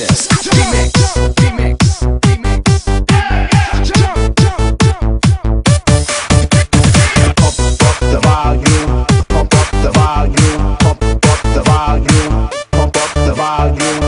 Access Remix Remix Pump up the volume, pump up the volume, pump up the volume.